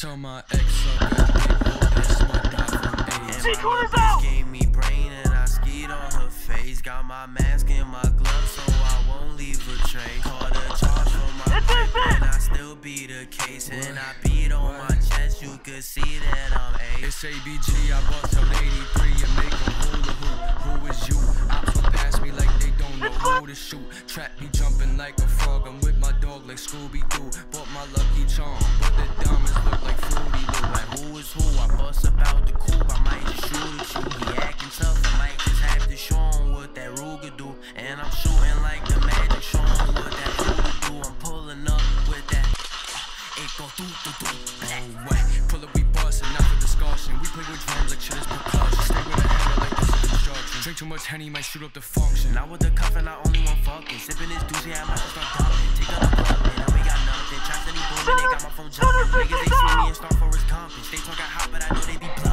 Tell my ex sucker, that's my dot from She corners out. Gave me brain and I skied on her face. Got my mask and my gloves so I won't leave a trace. Caught a charge for my and I still be the case. What? And I beat on what? my chest, you could see that I'm A. It's ABG, I bought till 83 and make to shoot. Trap be jumping like a frog. I'm with my dog like Scooby Doo. Bought my lucky charm, but the diamonds look like Fruity Loop. Like who is who? I bust about the coupe, I might just shoot at you. He acting tough, I might just have to show him what that Ruger do. And I'm shooting like the magic, show him what that Ruger do. I'm pulling up with that. It go through the Oh, wait. Pull up, we bustin', not for discussion. We play with drums like Drink too much Henny, might shoot up the function. Now with the cuffin', I only want fucking. Sipping this doozy, I might start dumping. Take up the club, and now we got nothing. Try to booming, they got my phone jumping. Niggas, they see me and start for his comping. They talking hot, but I know they be bluffing.